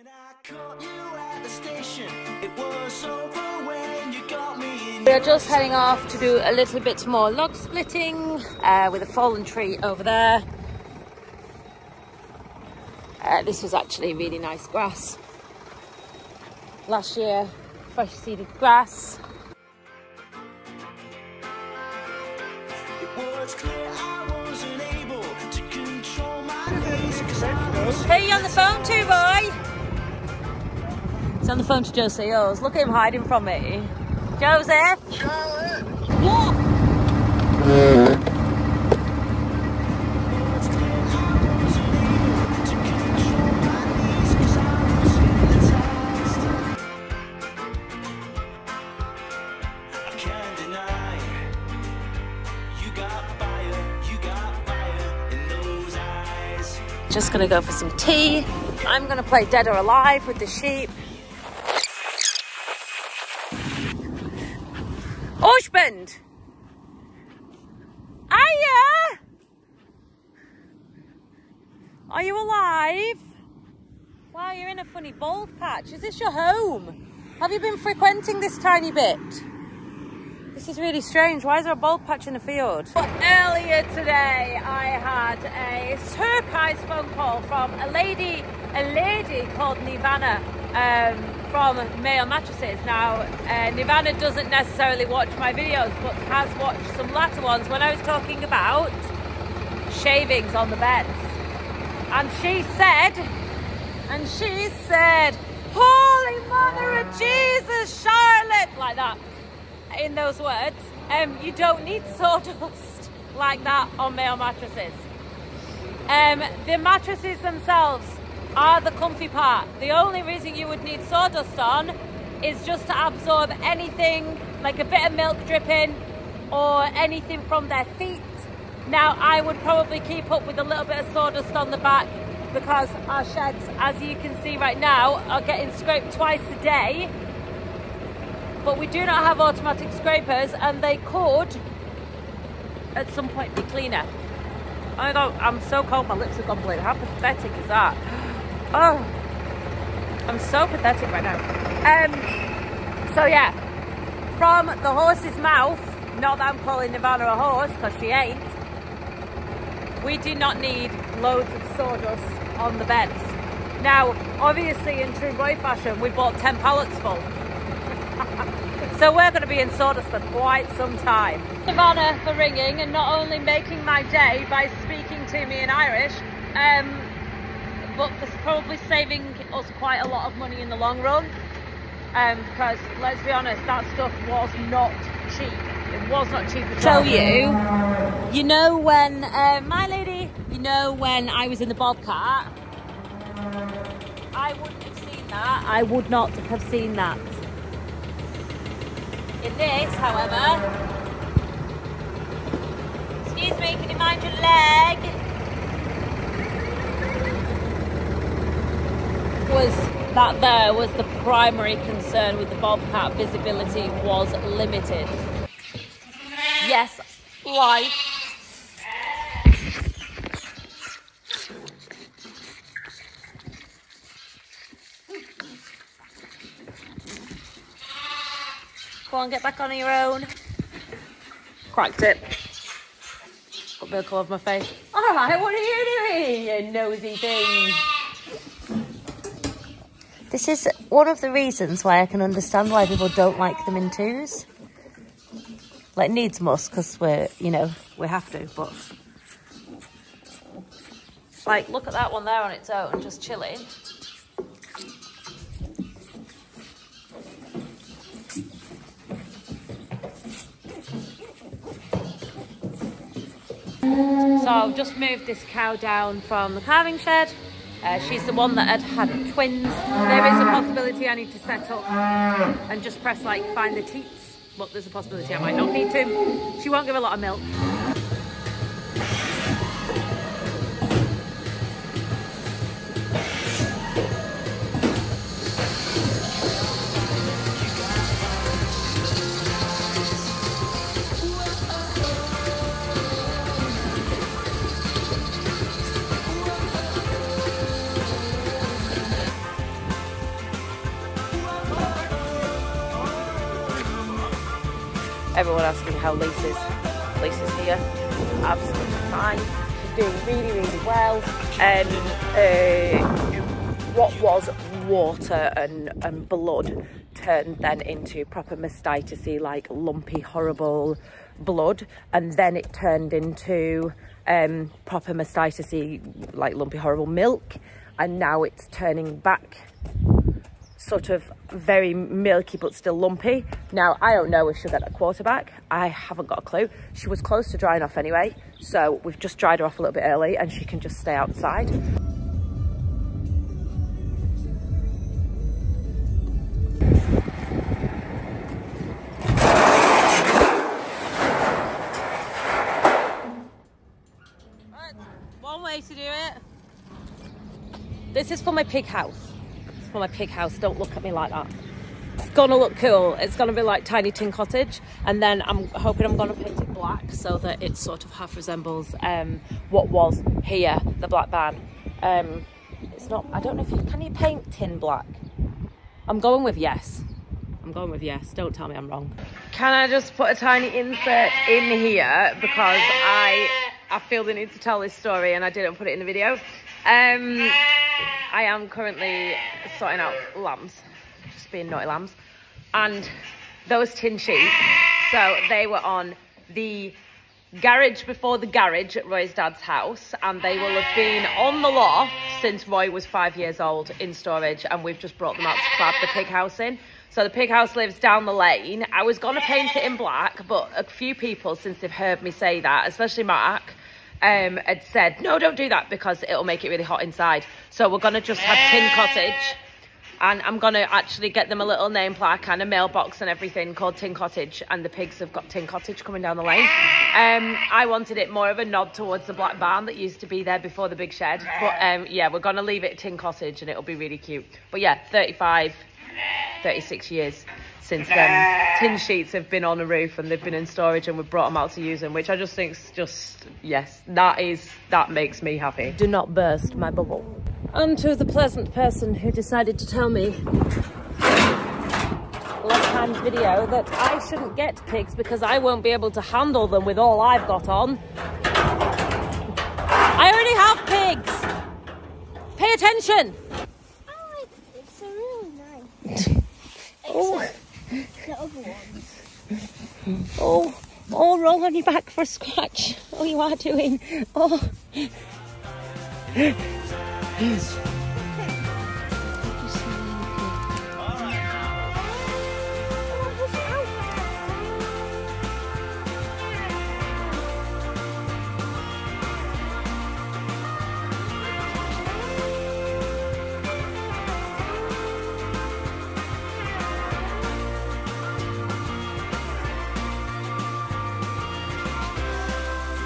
We are just heading off to do a little bit more log splitting uh, with a fallen tree over there. Uh, this was actually really nice grass. Last year, fresh seeded grass. It was clear I wasn't able to control my pace 'cause I was Who are you on the phone to, boy? On the phone to Josie O's. Look at him hiding from me. Joseph? Eyes. Just gonna go for some tea. I'm gonna play Dead or Alive with the sheep. Husband! Hiya! Are you alive? Wow, you're in a funny bald patch. Is this your home? Have you been frequenting this tiny bit? This is really strange. Why is there a bald patch in the field? Earlier today, I had a surprise phone call from a lady, a lady called Nirvana um, from Mayo Mattresses. Now, uh, Nirvana doesn't necessarily watch my videos, but has watched some latter ones when I was talking about shavings on the beds. And she said, and she said, Holy Mother of Jesus, Charlotte, like that in those words, um, you don't need sawdust like that on Mayo mattresses. Um, the mattresses themselves are the comfy part. The only reason you would need sawdust on is just to absorb anything like a bit of milk dripping or anything from their feet. Now, I would probably keep up with a little bit of sawdust on the back because our sheds, as you can see right now, are getting scraped twice a day but we do not have automatic scrapers and they could at some point be cleaner. I don't, I'm so cold, my lips are gone blue. How pathetic is that? Oh, I'm so pathetic right now. Um, so yeah, from the horse's mouth, not that I'm calling Nirvana a horse, because she ain't, we do not need loads of sawdust on the beds. Now, obviously in true boy fashion, we bought 10 pallets full. So we're going to be in sawdust for quite some time. Nirvana for ringing and not only making my day by speaking to me in Irish, um, but for probably saving us quite a lot of money in the long run. Um, because let's be honest, that stuff was not cheap. It was not cheap at all. Tell you, you know when uh, my lady, you know when I was in the bobcat, I wouldn't have seen that. I would not have seen that. In this, however, excuse me, can you mind your leg? Was that there was the primary concern with the Bobcat visibility was limited. Yes, life. Go on, get back on your own. Cracked it. Got a bit of off my face. Alright, what are you doing, you nosy thing? This is one of the reasons why I can understand why people don't like them in twos. Like, needs must, because we're, you know, we have to, but... Like, look at that one there on its own, just chilling. So I've just moved this cow down from the calving shed. Uh, she's the one that had had twins. There is a possibility I need to set up and just press like find the teats, but there's a possibility I might not need to. She won't give a lot of milk. Everyone asking how Lisa's Lisa's here. Absolutely fine. She's doing really, really well. Um, uh, what was water and, and blood turned then into proper mastitis like lumpy, horrible blood, and then it turned into um, proper mastitis like lumpy, horrible milk, and now it's turning back sort of very milky but still lumpy. Now, I don't know if she'll get that quarterback. I haven't got a clue. She was close to drying off anyway, so we've just dried her off a little bit early and she can just stay outside. One way to do it. This is for my pig house. For my pig house. Don't look at me like that. It's gonna look cool. It's gonna be like Tiny Tin Cottage, and then I'm hoping I'm gonna paint it black so that it sort of half resembles um, what was here, the black barn. Um, it's not. I don't know if you can you paint tin black. I'm going with yes. I'm going with yes. Don't tell me I'm wrong. Can I just put a tiny insert in here because I I feel the need to tell this story and I didn't put it in the video. Um, I am currently sorting out lambs, just being naughty lambs, and those tin sheets. So they were on the garage before the garage at Roy's dad's house, and they will have been on the loft since Roy was five years old in storage, and we've just brought them out to clad the pig house in. So the pig house lives down the lane. I was gonna paint it in black, but a few people, since they've heard me say that, especially Mark, um, had said, no, don't do that because it'll make it really hot inside. So we're going to just have Tin Cottage. And I'm going to actually get them a little name plaque and a mailbox and everything called Tin Cottage. And the pigs have got Tin Cottage coming down the lane. Um, I wanted it more of a nod towards the black barn that used to be there before the big shed. But um, yeah, we're going to leave it Tin Cottage and it'll be really cute. But yeah, 35, 36 years since then. Tin sheets have been on the roof and they've been in storage and we've brought them out to use them, which I just think's just, yes, that is, that makes me happy. Do not burst my bubble. And to the pleasant person who decided to tell me last time's video that I shouldn't get pigs because I won't be able to handle them with all I've got on. I already have pigs. Pay attention. I like pigs. They're really nice. Oh. Oh, oh, roll on your back for a scratch. Oh, you are doing. Oh.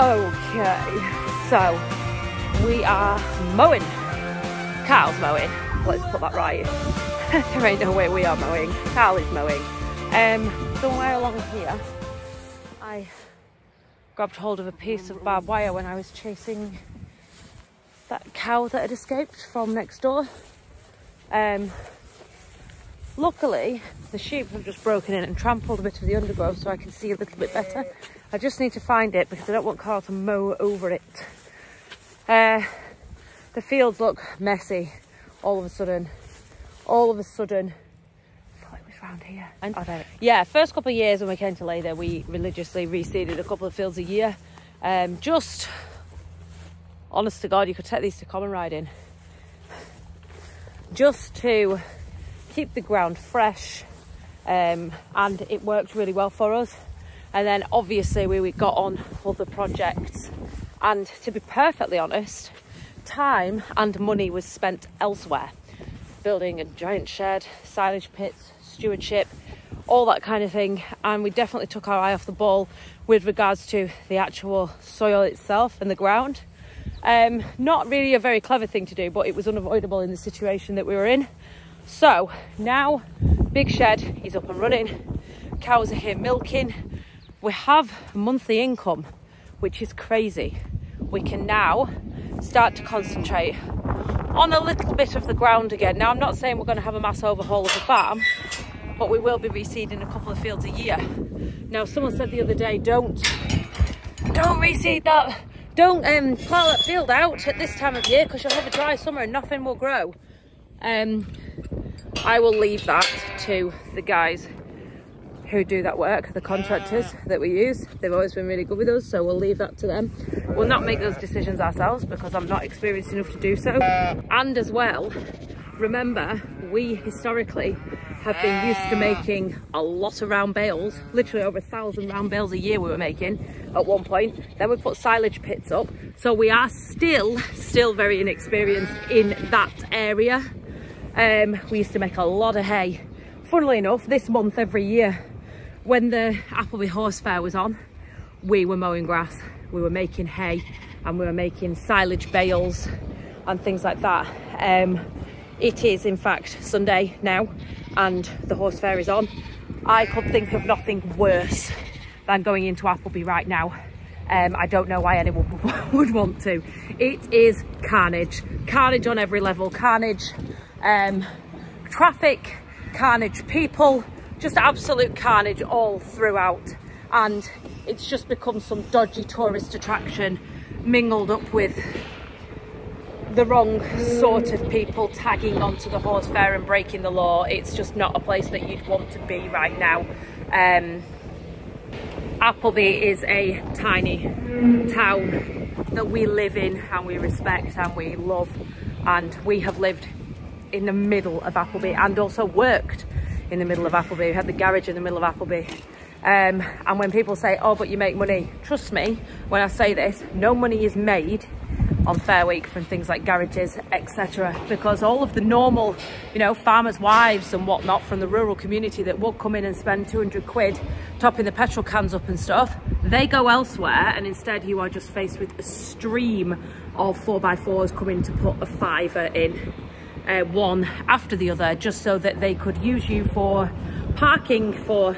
Okay, so we are mowing. Carl's mowing. Let's put that right. there ain't no way we are mowing. Carl is mowing. Um, somewhere along here, I grabbed hold of a piece of barbed wire when I was chasing that cow that had escaped from next door. Um, luckily, the sheep have just broken in and trampled a bit of the undergrowth so I can see a little bit better. I just need to find it because I don't want Carl to mow over it. Uh, the fields look messy all of a sudden. All of a sudden. I thought it was round here. And, oh, yeah, first couple of years when we came to Laitha, we religiously reseeded a couple of fields a year. Um, just, honest to God, you could take these to common riding. Just to keep the ground fresh um, and it worked really well for us. And then obviously we, we got on other projects and to be perfectly honest, time and money was spent elsewhere. Building a giant shed, silage pits, stewardship, all that kind of thing. And we definitely took our eye off the ball with regards to the actual soil itself and the ground. Um, not really a very clever thing to do, but it was unavoidable in the situation that we were in. So now, big shed is up and running. Cows are here milking. We have monthly income, which is crazy. We can now start to concentrate on a little bit of the ground again. Now, I'm not saying we're going to have a mass overhaul of the farm, but we will be reseeding a couple of fields a year. Now, someone said the other day, don't, don't reseed that, don't um, plough that field out at this time of year because you'll have a dry summer and nothing will grow. Um, I will leave that to the guys who do that work, the contractors that we use. They've always been really good with us, so we'll leave that to them. We'll not make those decisions ourselves because I'm not experienced enough to do so. And as well, remember, we historically have been used to making a lot of round bales, literally over a thousand round bales a year we were making at one point. Then we put silage pits up. So we are still, still very inexperienced in that area. Um, we used to make a lot of hay. Funnily enough, this month every year, when the Appleby Horse Fair was on, we were mowing grass, we were making hay, and we were making silage bales and things like that. Um, it is in fact Sunday now, and the horse fair is on. I could think of nothing worse than going into Appleby right now. Um, I don't know why anyone would want to. It is carnage, carnage on every level, carnage, um, traffic, carnage people, just absolute carnage all throughout. And it's just become some dodgy tourist attraction mingled up with the wrong sort of people tagging onto the horse fair and breaking the law. It's just not a place that you'd want to be right now. Um, Appleby is a tiny town that we live in and we respect and we love and we have lived in the middle of Appleby and also worked in the middle of Appleby. We had the garage in the middle of Appleby. Um, and when people say, oh, but you make money, trust me, when I say this, no money is made on Fair Week from things like garages, etc. Because all of the normal, you know, farmers' wives and whatnot from the rural community that would come in and spend 200 quid topping the petrol cans up and stuff, they go elsewhere and instead you are just faced with a stream of 4x4s coming to put a fiver in uh, one after the other just so that they could use you for parking for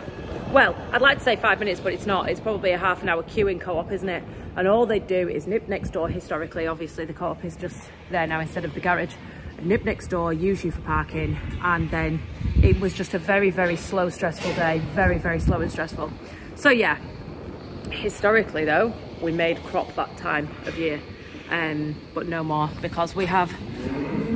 well i'd like to say five minutes but it's not. It's probably a half an hour queuing co-op isn't it? And all they do is nip next door historically obviously the co-op is just there now instead of the garage. Nip next door use you for parking and then it was just a very very slow stressful day. Very very slow and stressful. So yeah. Historically though we made crop that time of year um but no more because we have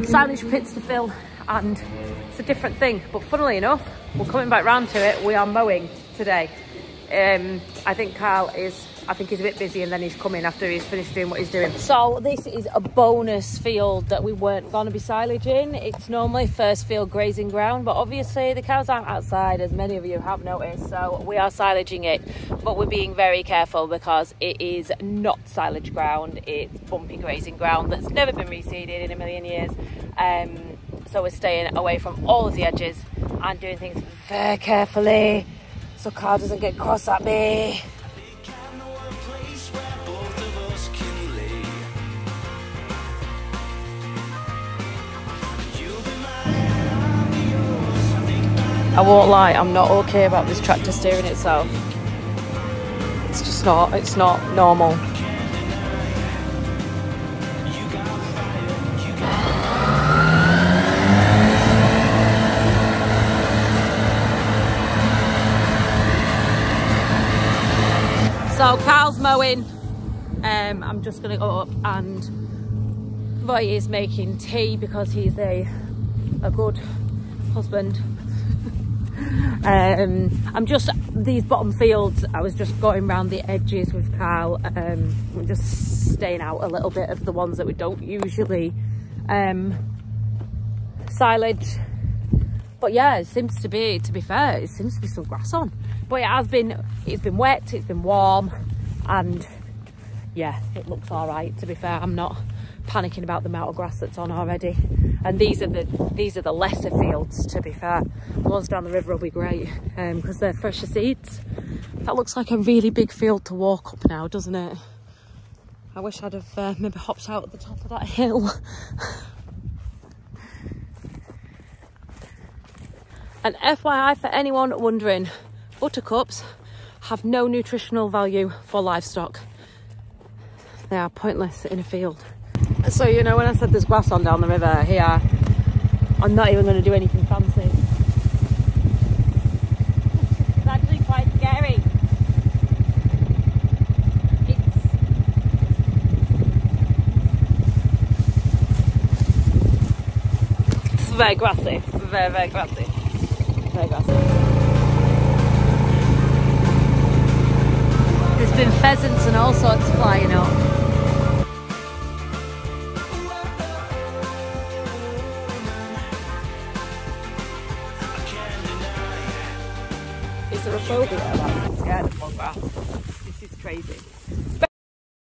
silage pits to fill and it's a different thing. But funnily enough we're coming back round to it. We are mowing today. Um i think carl is i think he's a bit busy and then he's coming after he's finished doing what he's doing. So this is a bonus field that we weren't going to be silaging. It's normally first field grazing ground but obviously the cows aren't outside as many of you have noticed so we are silaging it. But we're being very careful because it is not silage ground. It's bumpy grazing ground that's never been reseeded in a million years. Um so we're staying away from all of the edges and doing things very carefully so Carl doesn't get cross at me I won't lie, I'm not okay about this tractor steering itself. It's just not, it's not normal. So Carl's mowing. Um, I'm just gonna go up and Roy is making tea because he's a a good husband. Um, I'm just these bottom fields. I was just going around the edges with Carl. Um, I'm just staying out a little bit of the ones that we don't usually um, silage. But yeah, it seems to be. To be fair, it seems to be some grass on. But it has been. It's been wet. It's been warm, and yeah, it looks all right. To be fair, I'm not panicking about the amount of grass that's on already. And these are the these are the lesser fields. To be fair, the ones down the river will be great because they're fresher seeds. That looks like a really big field to walk up now, doesn't it? I wish I'd have uh, maybe hopped out at the top of that hill. and FYI for anyone wondering, buttercups have no nutritional value for livestock. They are pointless in a field. So, you know, when I said there's glass on down the river here, I'm not even going to do anything fancy. It's actually quite scary. It's, it's very grassy, very, very grassy, very grassy. There's been pheasants and all sorts flying up.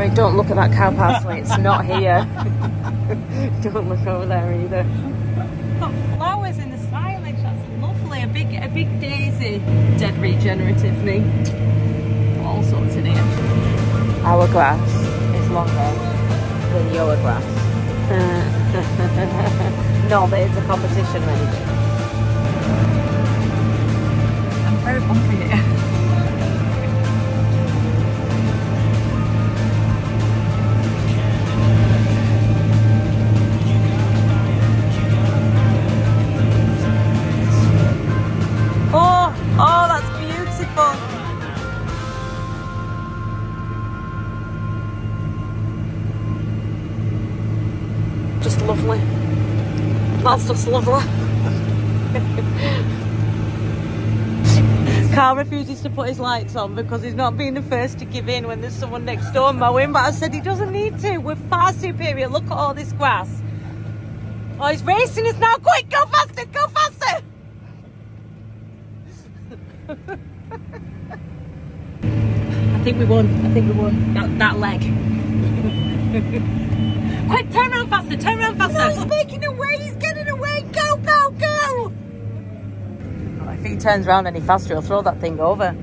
Sorry. Don't look at that cow parsley. It's not here. don't look over there either. Got flowers in the silage. That's lovely. A big, a big daisy. Dead regenerative me. All sorts in here. Our grass is longer than your grass. no, but it's a competition, maybe. I'm very bumpy here. Oh, oh, that's beautiful. Just lovely. That's just lovely. Carl refuses to put his lights on because he's not being the first to give in when there's someone next door mowing. But I said he doesn't need to. We're far superior. Look at all this grass. Oh, he's racing us now. Quick, go faster, go faster. I think we won. I think we won. That, that leg. Quick, turn around faster, turn around faster. No, he's making away, he's getting away. Go, go, go. Oh, if he turns around any faster, he'll throw that thing over.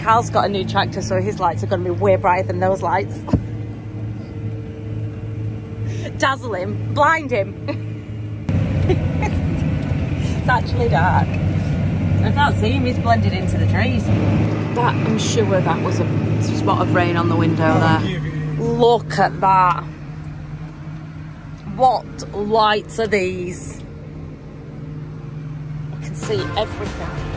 Carl's got a new tractor, so his lights are going to be way brighter than those lights. Dazzle him, blind him. it's actually dark. I can't see him, he's blended into the trees. That, I'm sure that was a spot of rain on the window there. Look at that. What lights are these? I can see everything.